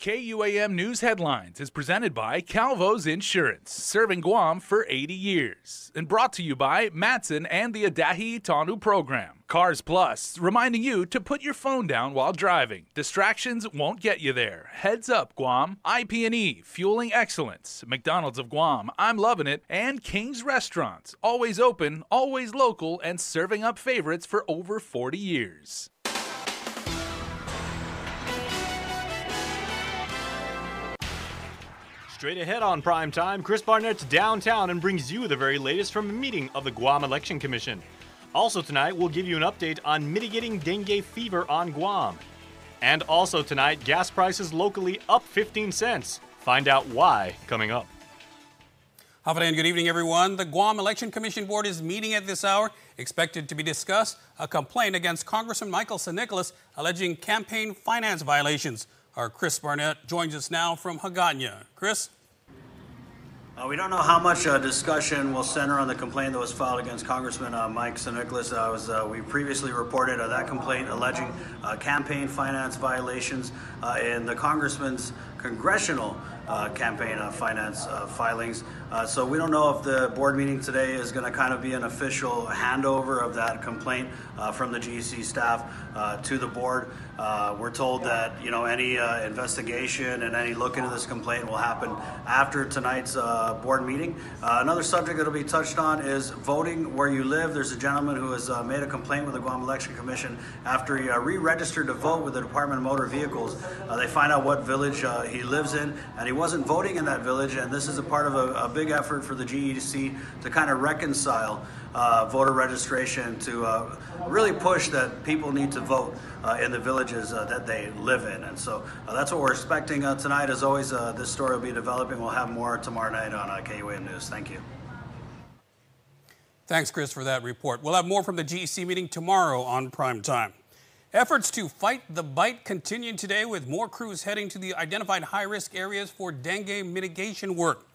KUAM News Headlines is presented by Calvo's Insurance, serving Guam for 80 years, and brought to you by Matson and the Adahi Tanu program. Cars Plus, reminding you to put your phone down while driving. Distractions won't get you there. Heads up, Guam. IP&E, fueling excellence. McDonald's of Guam, I'm loving it, and King's Restaurants, always open, always local, and serving up favorites for over 40 years. Straight ahead on prime time, Chris Barnett's downtown and brings you the very latest from a meeting of the Guam Election Commission. Also tonight, we'll give you an update on mitigating dengue fever on Guam. And also tonight, gas prices locally up 15 cents. Find out why coming up. Hafada and good evening, everyone. The Guam Election Commission Board is meeting at this hour, expected to be discussed a complaint against Congressman Michael San Nicolas alleging campaign finance violations. Our Chris Barnett joins us now from Hagåtña. Chris? Uh, we don't know how much uh, discussion will center on the complaint that was filed against Congressman uh, Mike San Uh, was, uh, we previously reported uh, that complaint alleging campaign finance violations in the congressman's congressional campaign finance filings. so we don't know if the board meeting today is going to kind of be an official handover of that complaint from the GEC staff to the board. Uh, we're told that you know any uh, investigation and any look into this complaint will happen after tonight's uh, board meeting. Uh, another subject that will be touched on is voting where you live. There's a gentleman who has uh, made a complaint with the Guam Election Commission after he uh, re-registered to vote with the Department of Motor Vehicles. they find out what village he lives in, and he wasn't voting in that village. And this is a part of a, a big effort for the GEC to kind of reconcile voter registration to really push that people need to vote uh, in the villages uh, that they live in. And so uh, that's what we're expecting uh, tonight. As always, uh, this story will be developing. We'll have more tomorrow night on uh, KUAM News. Thank you. Thanks, Chris, for that report. We'll have more from the GEC meeting tomorrow on prime time. Efforts to fight the bite continue today with more crews heading to the identified high-risk areas for dengue mitigation work.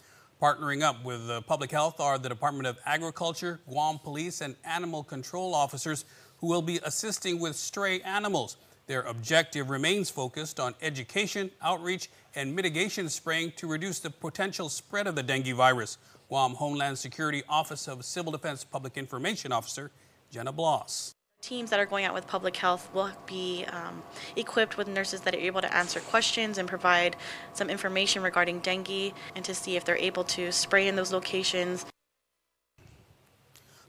Partnering up with the public health are the Department of Agriculture, Guam Police, and animal control officers who will be assisting with stray animals. Their objective remains focused on education, outreach, and mitigation spraying to reduce the potential spread of the dengue virus. Guam Homeland Security Office of Civil Defense Public Information Officer Jenna Bloss. Teams that are going out with public health will be um, equipped with nurses that are able to answer questions and provide some information regarding dengue and to see if they're able to spray in those locations.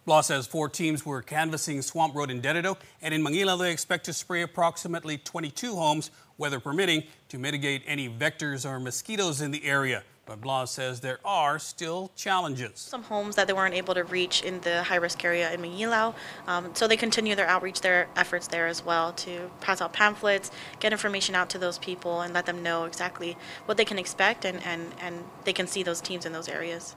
Bloss says four teams were canvassing Swamp Road in Dededo, and in Mangilao they expect to spray approximately 22 homes, weather permitting, to mitigate any vectors or mosquitoes in the area. But Bloss says there are still challenges. Some homes that they weren't able to reach in the high-risk area in Mangilao, um, so they continue their outreach, their efforts there as well to pass out pamphlets, get information out to those people, and let them know exactly what they can expect, and, and, and they can see those teams in those areas.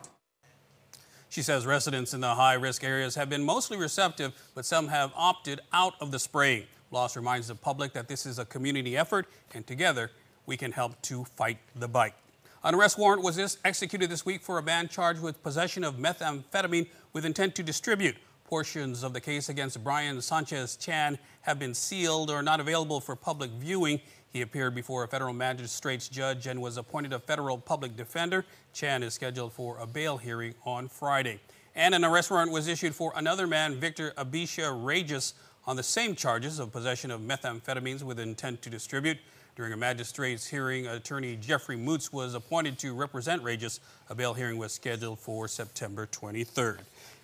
She says residents in the high risk areas have been mostly receptive, but some have opted out of the spraying. Bloss reminds the public that this is a community effort, and together we can help to fight the bite. An arrest warrant was this executed this week for a man charged with possession of methamphetamine with intent to distribute. Portions of the case against Brian Sanchez Chan have been sealed or not available for public viewing. He appeared before a federal magistrate's judge and was appointed a federal public defender. Chan is scheduled for a bail hearing on Friday. And an arrest warrant was issued for another man, Victor Abisha Regis, on the same charges of possession of methamphetamines with intent to distribute. During a magistrate's hearing, attorney Jeffrey Moots was appointed to represent Regis. A bail hearing was scheduled for September 23rd.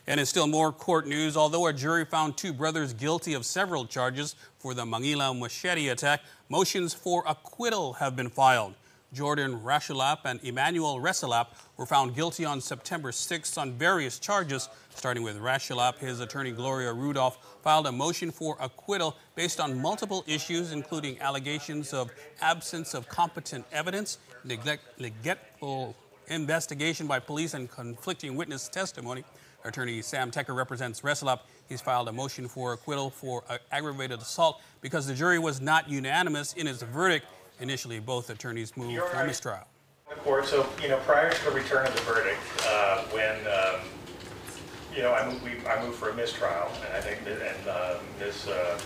And in still more court news, although a jury found two brothers guilty of several charges for the Manila machete attack, motions for acquittal have been filed. Jordan Rashulap and Emmanuel Resalap were found guilty on September 6th on various charges. Starting with Rashulap, his attorney Gloria Rudolph filed a motion for acquittal based on multiple issues, including allegations of absence of competent evidence, neglect, neglectful investigation by police, and conflicting witness testimony. Attorney Sam Teker represents Resalap. He's filed a motion for acquittal for aggravated assault because the jury was not unanimous in its verdict. Initially, both attorneys moved You're for right. mistrial. Court. So, you know, prior to the return of the verdict, uh, when um, you know, I moved, we, I moved for a mistrial, and I think that, and uh, Ms. Uh,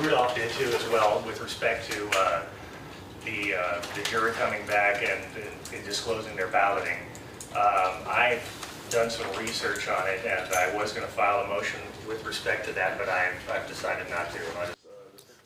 Rudolph did too as well with respect to uh, the uh, the jury coming back and and disclosing their balloting. Um, I've done some research on it, and I was going to file a motion with respect to that, but I've I've decided not to. I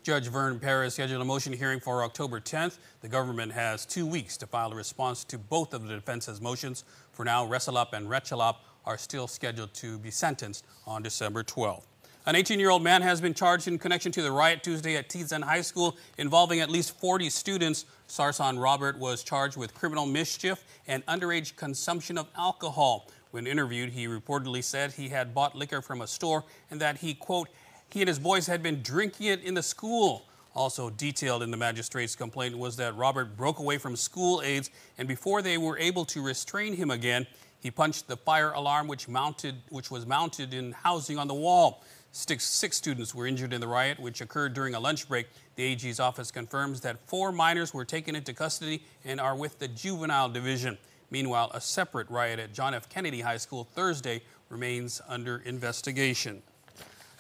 Judge Vern Perez scheduled a motion hearing for October 10th. The government has two weeks to file a response to both of the defense's motions. For now, Resalap and Rechalap are still scheduled to be sentenced on December 12th. An 18-year-old man has been charged in connection to the riot Tuesday at Tiyan High School involving at least 40 students. Sarson Robert was charged with criminal mischief and underage consumption of alcohol. When interviewed, he reportedly said he had bought liquor from a store and that he, quote, he and his boys had been drinking it in the school. Also detailed in the magistrate's complaint was that Robert broke away from school aides, and before they were able to restrain him again, he punched the fire alarm which mounted, which was mounted in housing on the wall. Six, six students were injured in the riot, which occurred during a lunch break. The AG's office confirms that four minors were taken into custody and are with the juvenile division. Meanwhile, a separate riot at John F. Kennedy High School Thursday remains under investigation.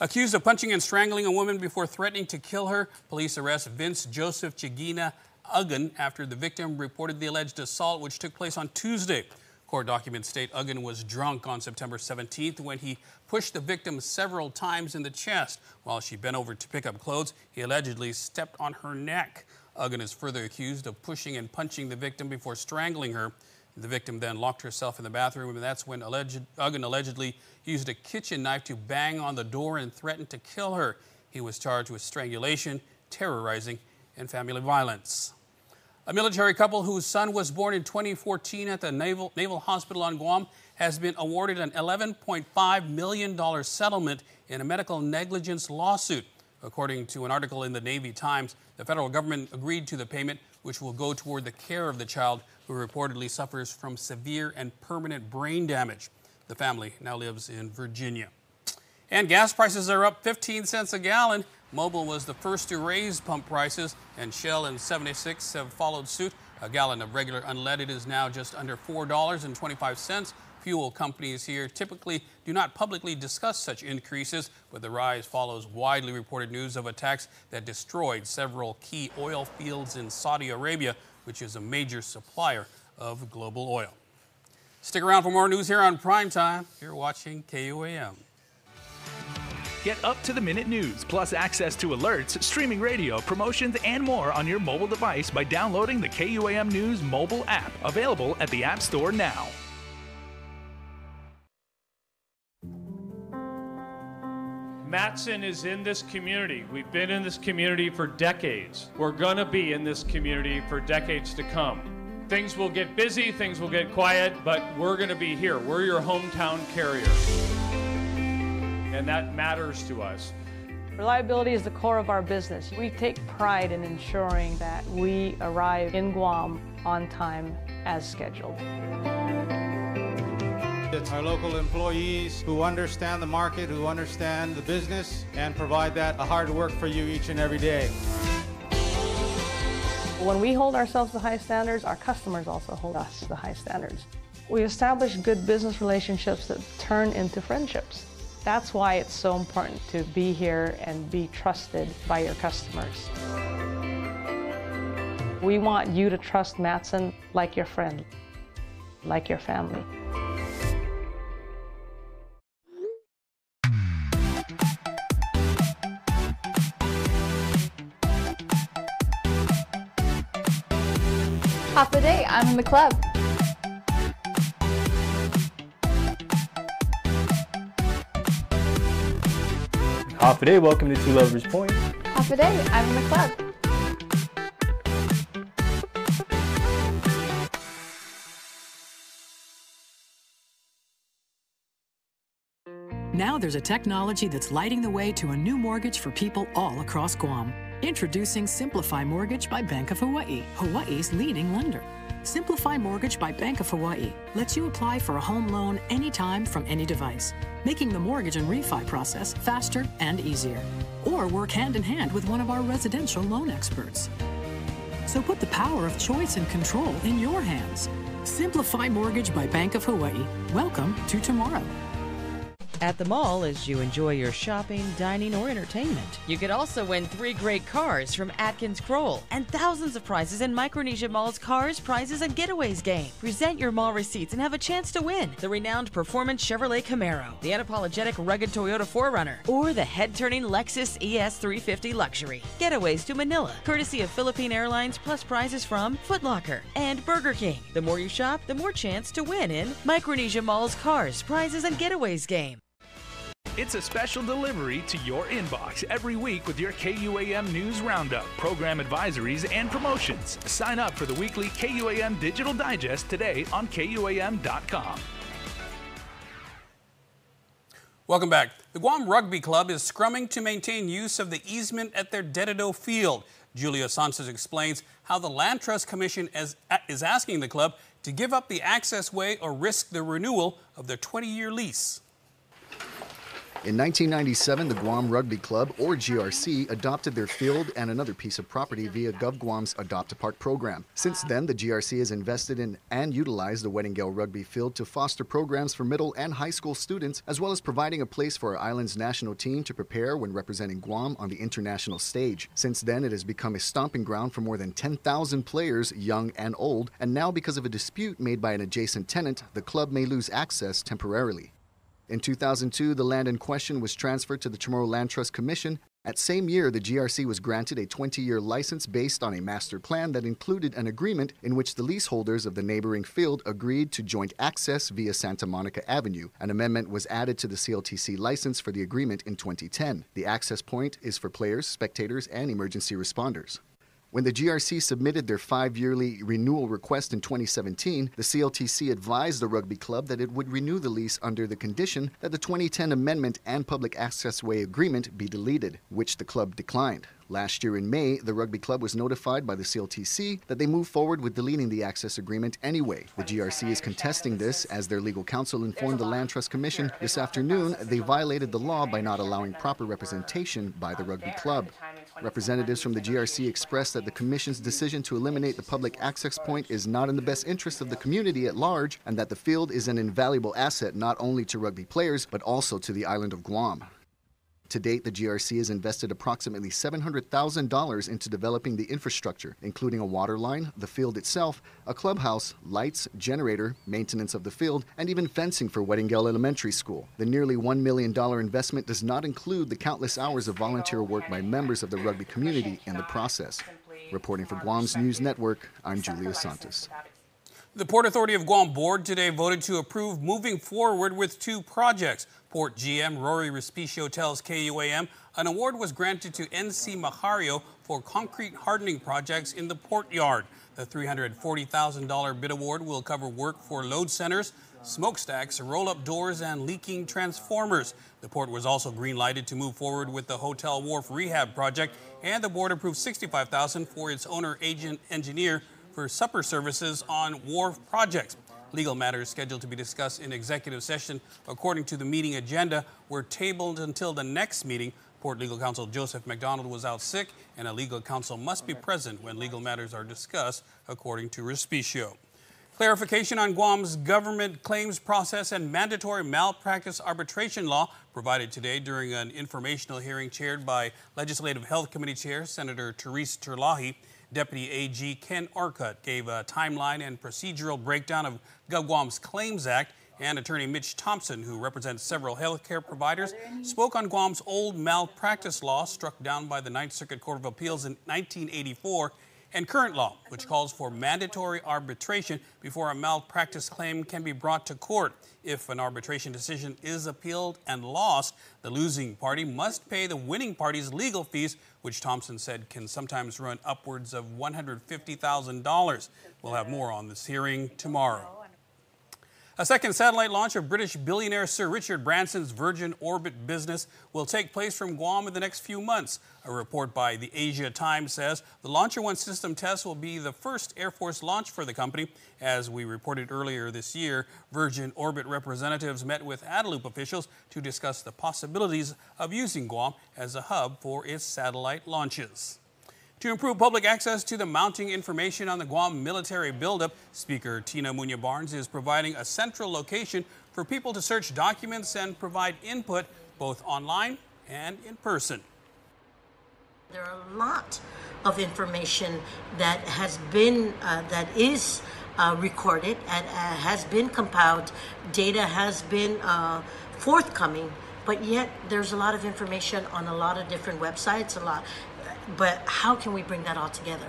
Accused of punching and strangling a woman before threatening to kill her, police arrest Vince Joseph Chigina Uggan after the victim reported the alleged assault, which took place on Tuesday. Court documents state Uggan was drunk on September 17th when he pushed the victim several times in the chest. While she bent over to pick up clothes, he allegedly stepped on her neck. Uggan is further accused of pushing and punching the victim before strangling her. The victim then locked herself in the bathroom, and that's when alleged, Uggan allegedly used a kitchen knife to bang on the door and threatened to kill her. He was charged with strangulation, terrorizing, and family violence. A military couple whose son was born in 2014 at the Naval, Naval Hospital on Guam has been awarded an $11.5 million settlement in a medical negligence lawsuit. According to an article in the Navy Times, the federal government agreed to the payment, which will go toward the care of the child who reportedly suffers from severe and permanent brain damage. The family now lives in Virginia. And gas prices are up 15 cents a gallon. Mobil was the first to raise pump prices, and Shell and 76 have followed suit. A gallon of regular unleaded is now just under $4.25. Fuel companies here typically do not publicly discuss such increases, but the rise follows widely reported news of attacks that destroyed several key oil fields in Saudi Arabia, which is a major supplier of global oil. Stick around for more news here on Primetime. You're watching KUAM. Get up to the minute news, plus access to alerts, streaming radio, promotions, and more on your mobile device by downloading the KUAM News mobile app, available at the App Store now. Matson is in this community. We've been in this community for decades. We're going to be in this community for decades to come. Things will get busy, things will get quiet, but we're going to be here. We're your hometown carrier. And that matters to us. Reliability is the core of our business. We take pride in ensuring that we arrive in Guam on time as scheduled. It's our local employees who understand the market, who understand the business, and provide that hard work for you each and every day. When we hold ourselves to high standards, our customers also hold us to high standards. We establish good business relationships that turn into friendships. That's why it's so important to be here and be trusted by your customers. We want you to trust Matson like your friend, like your family. Half the day, I'm in the club. Half a day, welcome to Two Lovers Point. Half a day, I'm in the club. Now there's a technology that's lighting the way to a new mortgage for people all across Guam. Introducing Simplify Mortgage by Bank of Hawaii, Hawaii's leading lender. Simplify Mortgage by Bank of Hawaii lets you apply for a home loan anytime from any device, making the mortgage and refi process faster and easier. Or work hand in hand with one of our residential loan experts. So put the power of choice and control in your hands. Simplify Mortgage by Bank of Hawaii. Welcome to tomorrow. At the mall as you enjoy your shopping, dining, or entertainment. You could also win three great cars from Atkins Kroll and thousands of prizes in Micronesia Mall's Cars, Prizes, and Getaways game. Present your mall receipts and have a chance to win the renowned performance Chevrolet Camaro, the unapologetic rugged Toyota 4Runner, or the head turning Lexus ES350 Luxury. Getaways to Manila, courtesy of Philippine Airlines, plus prizes from Footlocker and Burger King. The more you shop, the more chance to win in Micronesia Mall's Cars, Prizes, and Getaways game. It's a special delivery to your inbox every week with your KUAM News Roundup, program advisories, and promotions. Sign up for the weekly KUAM Digital Digest today on KUAM.com. Welcome back. The Guam Rugby Club is scrumming to maintain use of the easement at their Dededo field. Julio Santos explains how the Land Trust Commission is, is asking the club to give up the access way or risk the renewal of their 20 year lease. In 1997, the Guam Rugby Club, or GRC, adopted their field and another piece of property via GovGuam's Adopt a Park program. Since then, the GRC has invested in and utilized the Wettengel Rugby Field to foster programs for middle and high school students, as well as providing a place for our island's national team to prepare when representing Guam on the international stage. Since then, it has become a stomping ground for more than 10,000 players, young and old, and now because of a dispute made by an adjacent tenant, the club may lose access temporarily. In 2002, the land in question was transferred to the Chamorro Land Trust Commission. At same year, the GRC was granted a 20-year license based on a master plan that included an agreement in which the leaseholders of the neighboring field agreed to joint access via Santa Monica Avenue. An amendment was added to the CLTC license for the agreement in 2010. The access point is for players, spectators, and emergency responders. When the GRC submitted their five yearly renewal request in 2017, the CLTC advised the rugby club that it would renew the lease under the condition that the 2010 amendment and public access way agreement be deleted, which the club declined. Last year in May, the rugby club was notified by the CLTC that they move forward with deleting the access agreement anyway. The GRC is contesting this as their legal counsel informed the Land Trust Commission this afternoon they violated the law by not allowing proper representation by the rugby club. Representatives from the GRC expressed that the Commission's decision to eliminate the public access point is not in the best interest of the community at large and that the field is an invaluable asset not only to rugby players but also to the island of Guam. To date, the GRC has invested approximately $700,000 into developing the infrastructure, including a water line, the field itself, a clubhouse, lights, generator, maintenance of the field, and even fencing for Wettengel Elementary School. The nearly $1 million investment does not include the countless hours of volunteer work by members of the rugby community in the process. Reporting for Guam's News Network, I'm Julia Santos. The Port Authority of Guam board today voted to approve moving forward with two projects. Port GM Rory Respicio tells KUAM an award was granted to NC Mahario for concrete hardening projects in the port yard. The $340,000 bid award will cover work for load centers, smokestacks, roll-up doors, and leaking transformers. The port was also green-lighted to move forward with the Hotel Wharf rehab project, and the board approved 65,000 for its owner agent engineer for supper services on wharf projects. Legal matters scheduled to be discussed in executive session according to the meeting agenda were tabled until the next meeting. Port Legal Counsel Joseph McDonald was out sick, and a legal counsel must be present when legal matters are discussed, according to Respicio. Clarification on Guam's government claims process and mandatory malpractice arbitration law provided today during an informational hearing chaired by Legislative Health Committee Chair Senator Therese Terlaje. Deputy AG Ken Orcutt gave a timeline and procedural breakdown of GovGuam's Claims Act, and attorney Mitch Thompson, who represents several healthcare providers, spoke on Guam's old malpractice law struck down by the Ninth Circuit Court of Appeals in 1984 and current law, which calls for mandatory arbitration before a malpractice claim can be brought to court. If an arbitration decision is appealed and lost, the losing party must pay the winning party's legal fees, which Thompson said can sometimes run upwards of $150,000. We'll have more on this hearing tomorrow. A second satellite launch of British billionaire Sir Richard Branson's Virgin Orbit business will take place from Guam in the next few months. A report by the Asia Times says the Launcher One system test will be the first Air Force launch for the company. As we reported earlier this year, Virgin Orbit representatives met with Adelup officials to discuss the possibilities of using Guam as a hub for its satellite launches. To improve public access to the mounting information on the Guam military buildup, Speaker Tina Muña Barnes is providing a central location for people to search documents and provide input both online and in person. There are a lot of information that has been, uh, that is uh, recorded and uh, has been compiled. Data has been uh, forthcoming, but yet there's a lot of information on a lot of different websites, a lot but how can we bring that all together?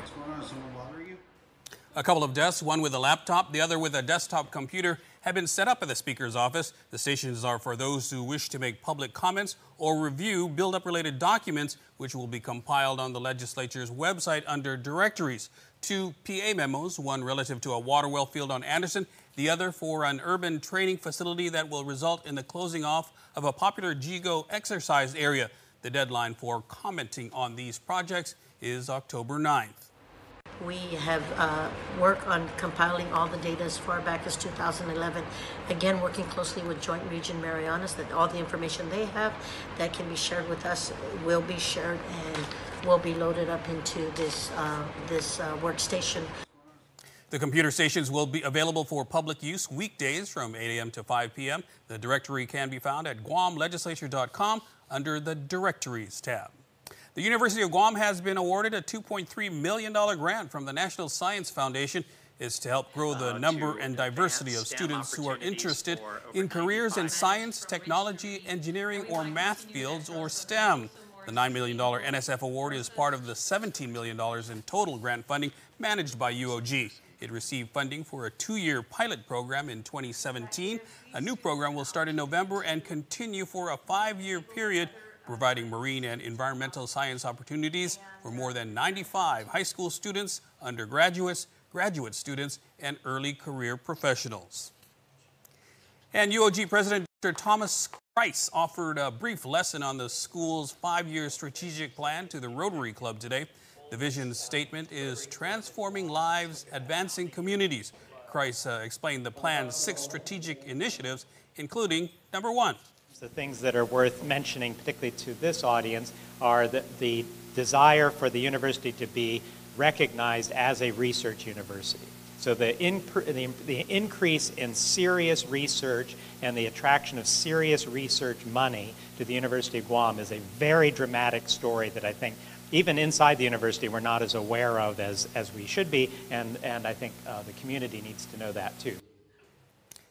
A couple of desks, one with a laptop, the other with a desktop computer, have been set up at the Speaker's office. The stations are for those who wish to make public comments or review build-up related documents, which will be compiled on the legislature's website under directories. Two PA memos, one relative to a water well field on Andersen, the other for an urban training facility that will result in the closing off of a popular GIGO exercise area. The deadline for commenting on these projects is October 9th. We have uh, worked on compiling all the data as far back as 2011. Again, working closely with Joint Region Marianas, that all the information they have that can be shared with us will be shared and will be loaded up into this uh, this uh, workstation. The computer stations will be available for public use weekdays from 8 a.m. to 5 p.m. The directory can be found at guamlegislature.com under the Directories tab. The University of Guam has been awarded a $2.3 million grant from the National Science Foundation. It's to help grow the uh, number and diversity of students who are interested in careers in science, technology, engineering, or math fields, or STEM. The $9 million NSF award is part of the $17 million in total grant funding managed by UOG. It received funding for a two-year pilot program in 2017. A new program will start in November and continue for a five-year period, providing marine and environmental science opportunities for more than 95 high school students, undergraduates, graduate students, and early career professionals. And UOG President Dr. Thomas Krise offered a brief lesson on the school's five-year strategic plan to the Rotary Club today. The vision statement is transforming lives, advancing communities. Krise uh, explained the plan's six strategic initiatives, including number one. The things that are worth mentioning, particularly to this audience, are the, the desire for the university to be recognized as a research university. So the, the, the, increase in serious research and the attraction of serious research money to the University of Guam is a very dramatic story that I think even inside the university, we're not as aware of as, as we should be, and, and I think uh, the community needs to know that too.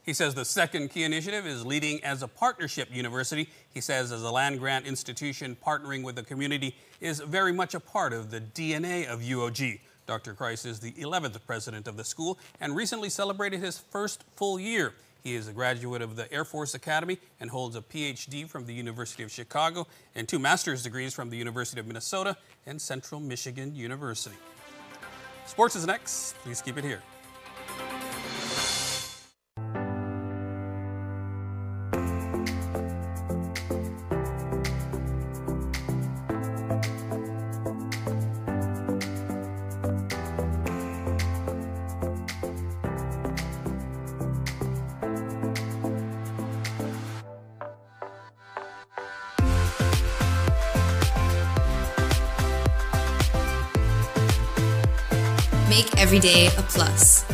He says the second key initiative is leading as a partnership university. He says as a land grant institution, partnering with the community is very much a part of the DNA of UOG. Dr. Krise is the 11th president of the school and recently celebrated his first full year. He is a graduate of the Air Force Academy and holds a PhD from the University of Chicago and two master's degrees from the University of Minnesota and Central Michigan University. Sports is next. Please keep it here. Every day a plus.